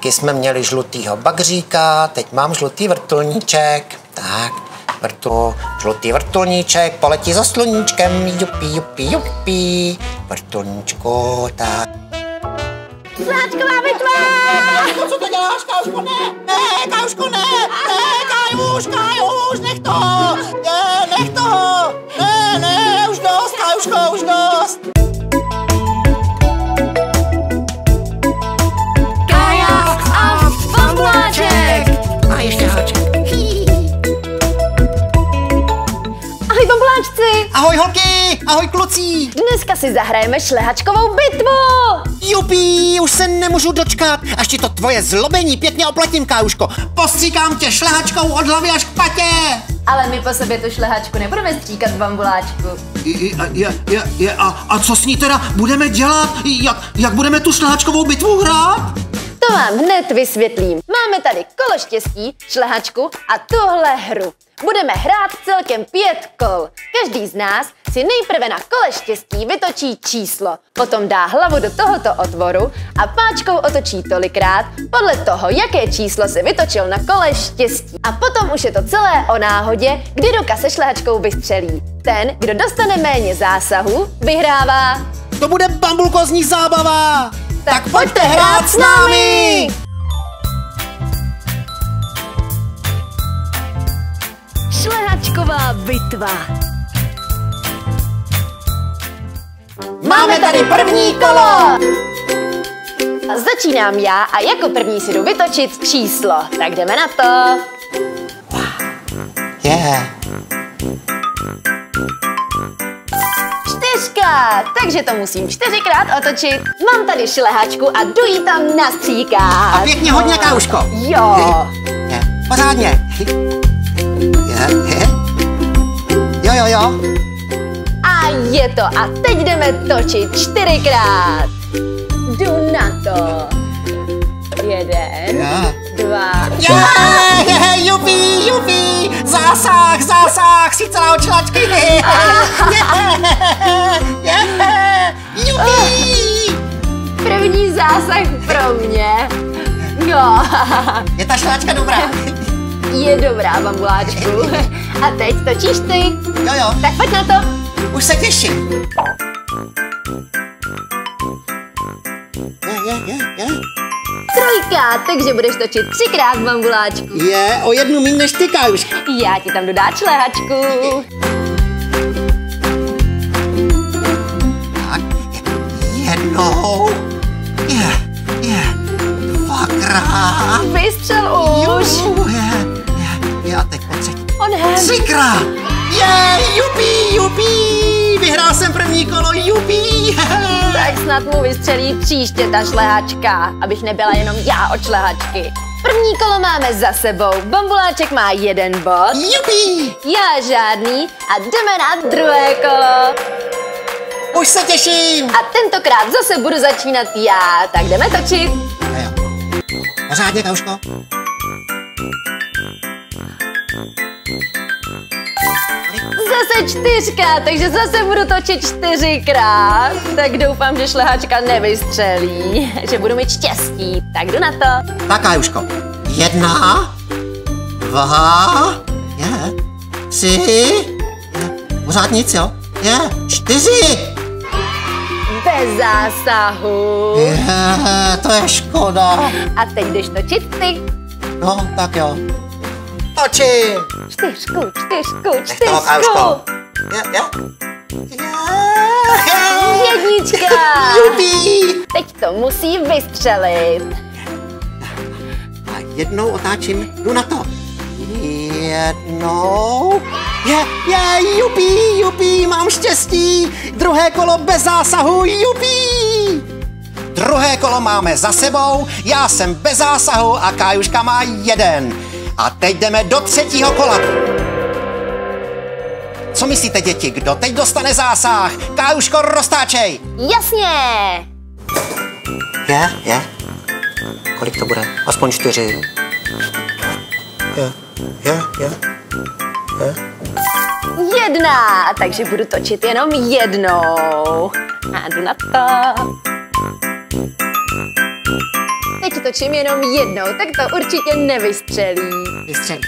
taky jsme měli žlutýho bagříka, teď mám žlutý vrtulníček. Tak, vrtul, žlutý vrtulníček, poletí za sluníčkem, jupi, jupi, jupi. Vrtulníčku, tak. Sláčková bitva! Co to děláš, Kájuško? Ne, ne, Kájuško, ne, ne, Kájuš, Kájuš, nech to, ne, Ahoj holky, ahoj kluci. Dneska si zahrajeme šlehačkovou bitvu! Jupi, už se nemůžu dočkat, až ti to tvoje zlobení pěkně oplatím, Kájuško. Postříkám tě šlehačkou od hlavy až k patě. Ale my po sobě tu šlehačku nebudeme stříkat bambuláčku. Je, je, je, je, a, a co s ní teda budeme dělat? Jak, jak budeme tu šlehačkovou bitvu hrát? To vám hned vysvětlím. Máme tady kolo štěstí, šlehačku a tuhle hru. Budeme hrát celkem pět kol. Každý z nás si nejprve na kole štěstí vytočí číslo, potom dá hlavu do tohoto otvoru a páčkou otočí tolikrát podle toho, jaké číslo si vytočil na kole štěstí. A potom už je to celé o náhodě, kdy ruka se šlehačkou vystřelí. Ten, kdo dostane méně zásahu, vyhrává. To bude bambulkozní zábava. Tak pojďte hrát s námi! Šlehačková bitva. Máme tady první kolo! Začínám já a jako první si jdu vytočit číslo. Tak jdeme na to. Je, Čtyřka, takže to musím čtyřikrát otočit. Mám tady šlehačku a jdu jí tam nastříkat. a pěkně hodně, Kájuško. Jo. Je, pořádně. Je, je. Jo, jo, jo. A je to. A teď jdeme točit čtyřikrát. Jdu na to. Jeden, Je. dva. Je, je, jupi, jupi, zásah, zásah, si celá jupi. První zásah pro mě. Jo, Je ta šláčka dobrá. je dobrá, bambuláčku. A teď točíš ty. Jo, jo, Tak pojď na to. už se těším. Je, je, je, je. Trojka, takže budeš točit třikrát bambuláčku. Je, o jednu míň než ty, Kájuško. Já ti tam dodá šlehačku. Tak, jednou. Je, je, dvakrát. Vystřel už. Ju, je, je, je, a teď po třetí. Onem. Třikrát. Je, snad mu vystřelí příště ta šlehačka, abych nebyla jenom já od šlehačky. První kolo máme za sebou. Bambuláček má jeden bod, Jupi. já žádný a jdeme na druhé kolo. Už se těším. A tentokrát zase budu začínat já, tak jdeme točit. A jo. Pořádně, Kauško. Zase čtyřka, takže zase budu točit čtyřikrát. Tak doufám, že šlehačka nevystřelí, že budu mít štěstí. Tak jdu na to. Tak, Kajuško. Jedna, dva, je, tři, je, pořád nic, jo? Je, čtyři. Bez zásahu. Je, to je škoda. A teď jdeš točit ty. No, tak jo. Točím. Čtyřku, čtyřku, Nech toho, Kajuško. čtyřku. Je. Je. Jednička. Jupi. Teď to musí vystřelit. A jednou otáčím, jdu na to. Jednou. Je, je, jupi, jupi, mám štěstí. Druhé kolo bez zásahu, jupi. Druhé kolo máme za sebou, já jsem bez zásahu a Kájuška má jeden. A teď jdeme do třetího kola. Co myslíte, děti, kdo teď dostane zásah? Kájuško, roztáčej. Jasně. Je, je. Kolik to bude? Aspoň čtyři. Je, je, je. je. Jedna, takže budu točit jenom jednou. A jdu na to. Teď točím jenom jednou, tak to určitě nevystřelí. Vystřelí.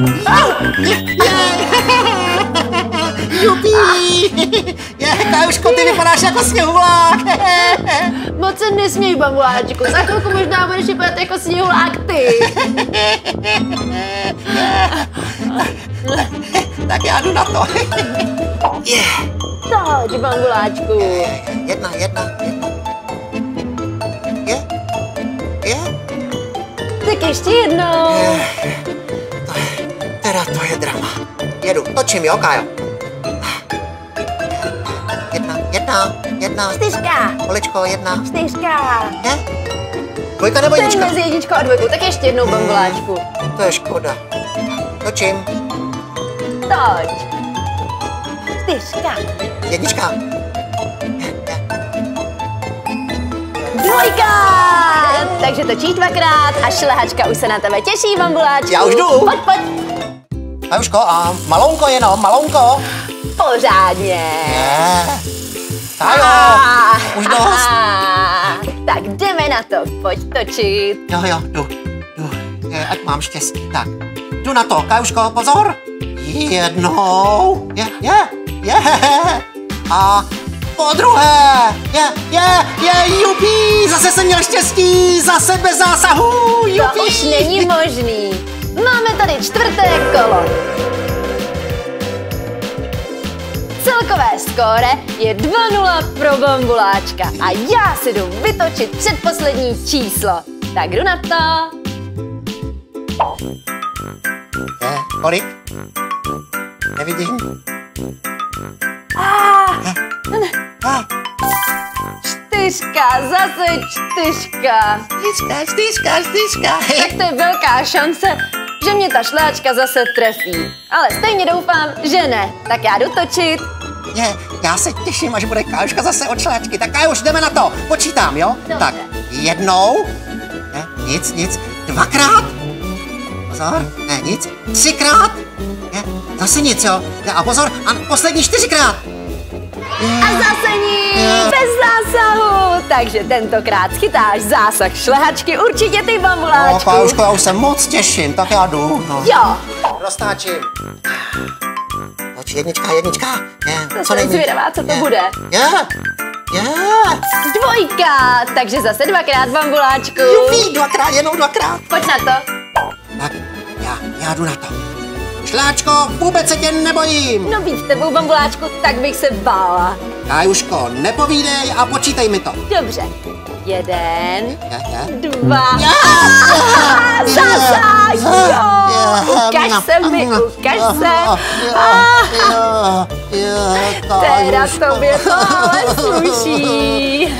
Jupi! Je, Kajuško, ty vypadáš jako sněhulák. Moc se nesměj, bambuláčku, za chvilku možná budeš vypadat jako sněhulák ty. tak já jdu na to. Je, Toď, bambuláčku. jedna, jedna, jedna. Ještě jednou. to je, teda to je drama. Jedu, točím, jo, Kájo. Jedna, jedna, jedna, Čtyřka, Oličko, jedna, čtyřka. ne? Dvojka nebo To je jednička? mezi jedničkou a dvojkou, tak ještě jednou, bambuláčku. To je škoda. Točím, Toď. Čtyřka. jednička. Dvojka! Takže točíš dvakrát a šlehačka už se na tebe těší, bambuláčku. Já už jdu. Pojď, pojď. Kajuško, a malounko jenom, malounko. Pořádně. Je. Kájo, Ah, už dost. ah. Tak jdeme na to, pojď točit. Jo, jo, jdu, jdu. Je, ať mám štěstí. Tak, jdu na to, Kajuško, pozor. Jednou. Je, je, je. A po druhé. Je, je, je, jupi. Zase jsem měl štěstí. Zase bez zásahu. Jupi. To už není možný. Máme tady čtvrté kolo. Celkové skóre je 2-0 pro bambuláčka a já si jdu vytočit předposlední číslo. Tak jdu na to. Je, kolik? Nevidím. Ah, A, čtyřka, zase čtyřka. čtyřka, čtyřka, čtyřka. Tak to je velká šance, že mě ta šláčka zase trefí. Ale stejně doufám, že ne. Tak já jdu točit. Je, já se těším, až bude Kájuška zase od šláčky. Tak Kájuš, jdeme na to. Počítám, jo? Dobře. Tak, jednou. Ne, nic, nic. Dvakrát. Pozor, ne, nic. Třikrát. Ne, zase nic, jo? Ne, a pozor, a poslední čtyřikrát. A zase nic, bez zásahu. Takže tentokrát schytáš zásah šlehačky určitě ty No, bambuláčku. Kájuško, já už se moc těším, tak já jdu. No. Jo, Roztáčím. Pojď, jednička, jednička. Je, to co není? zvědavá, co to Je, bude. Je, je. Dvojka, takže zase dvakrát bambuláčku. Jupi, dvakrát, jenom dvakrát. Pojď na to. Tak, já, já jdu na to. Šláčko, vůbec se tě nebojím. No s tebou bambuláčku, tak bych se bála. Kájuško, nepovídej a počítej mi to. Dobře. Jeden, Je, je. dva, zasa, jo. Ukaž se mi, ukaž se. Teda tobě to ale sluší.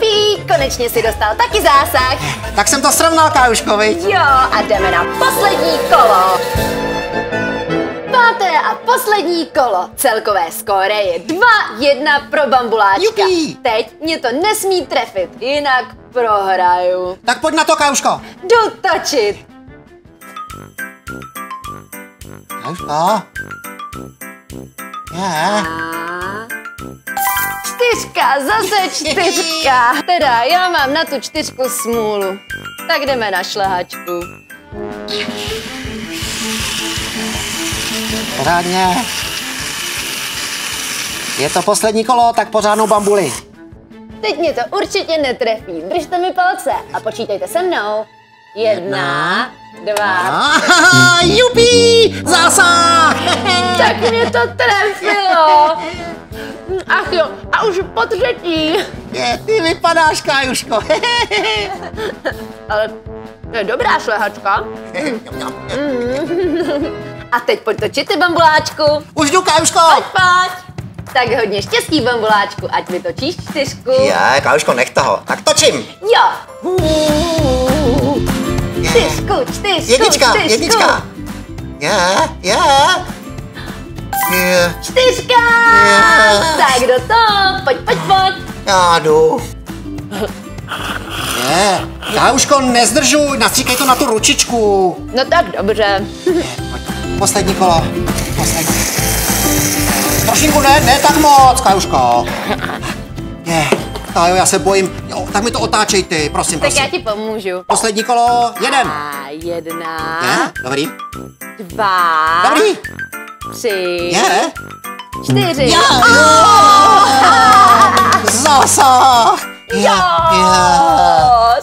Jupi, konečně si dostal taky zásah. Tak jsem to srovnal, Kájuško, viď? Jo, a jdeme na poslední kolo. Páté a poslední kolo. Celkové skóre je 2-1 pro bambuláčka. Jupi. Teď mě to nesmí trefit, jinak prohraju. Tak pojď na to, Kájuško. Jdu točit. Kájuško. Je. A... Čtyřka, zase čtyřka. Teda já mám na tu čtyřku smůlu. Tak jdeme na šlehačku. Pořádně. Je to poslední kolo, tak pořádnou bambuli. Teď mě to určitě netrefí. Držte mi palce a počítejte se mnou. Jedna, dva. Jupi, zásah. Tak mě to trefilo. Ach jo, a už po třetí. Je, ty vypadáš, Kájuško. Ale to je dobrá šlehačka. A teď pojď točit ty bambuláčku. Už jdu, Kájuško. Pojď, pojď. Tak hodně štěstí, bambuláčku, ať vytočíš čtyřku. Je, Kájuško, nech toho. Tak točím. Jo. Čtyřku, čtyřku, Jednička, čtyřku. jednička. Je, je. Čtyřka. Tak do toho, pojď, pojď, pojď. já jdu. Je, Kájuško, nezdržuj, nastříkej to na tu ručičku. No tak dobře. Poslední kolo. Poslední. Trošinku ne, ne tak moc, Kajuško. Je, Kájo, já se bojím. tak mi to otáčej ty, prosím, Tak prosím. já ti pomůžu. Poslední kolo, jeden. A jedna, Je? Dobrý. dva, Dobrý. Tři, Je? čtyři. Je. Zásah. Je, O,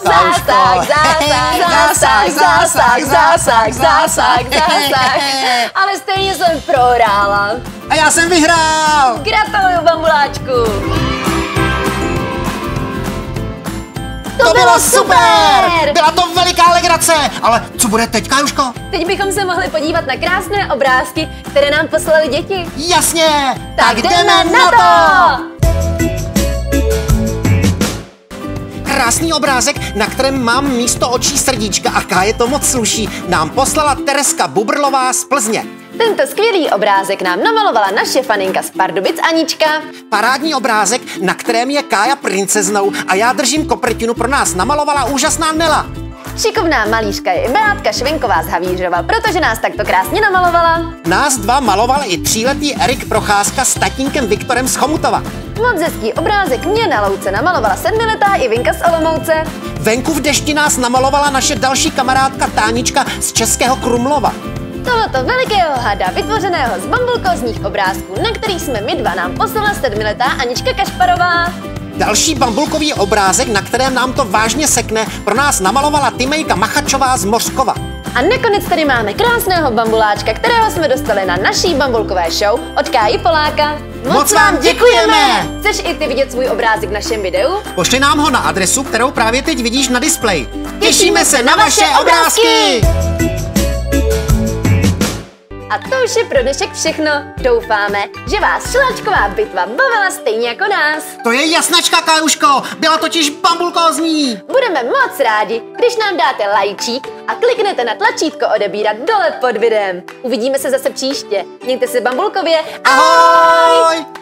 Zásah, Kauško. zásah, zásah, zásah, zásah, zásah, zásah. Ale stejně jsem prohrála. A já jsem vyhrál. Gratuluju, bambuláčku. To bylo super! Byla to veliká legrace! Ale co bude teď, Kajuško? Teď bychom se mohli podívat na krásné obrázky, které nám poslali děti. Jasně! Tak jdeme na to! Krásný obrázek, na kterém mám místo očí srdíčka a Káje to moc sluší, nám poslala Tereska Bubrlová z Plzně. Tento skvělý obrázek nám namalovala naše faninka z Pardubic Anička. Parádní obrázek, na kterém je Kája princeznou a já držím koprtinu, pro nás namalovala úžasná Nela. Šikovná malířka je i Beátka Švenková z Havířova, protože nás takto krásně namalovala. Nás dva maloval i tříletý Erik Procházka s tatínkem Viktorem z Chomutova. Moc hezký obrázek mě na louce namalovala sedmiletá Ivinka z Olomouce. Venku v dešti nás namalovala naše další kamarádka Tánička z Českého Krumlova. Tohoto velikého hada, vytvořeného z bambulkozních obrázků, na který jsme my dva nám poslala sedmiletá Anička Kašparová. Další bambulkový obrázek, na kterém nám to vážně sekne, pro nás namalovala Timejka Machačová z Mořkova. A nakonec tady máme krásného bambuláčka, kterého jsme dostali na naší bambulkové show od Káji Poláka. Moc vám děkujeme! Chceš i ty vidět svůj obrázek v našem videu? Pošli nám ho na adresu, kterou právě teď vidíš na displeji. Těšíme se na vaše obrázky! A to už je pro dnešek všechno. Doufáme, že vás šlačková bitva bavila stejně jako nás. To je jasnačka, Kajuško! Byla totiž bambulkózní! Budeme moc rádi, když nám dáte lajčík a kliknete na tlačítko odebírat dole pod videem. Uvidíme se zase příště. Mějte se bambulkově. Ahoj! Ahoj!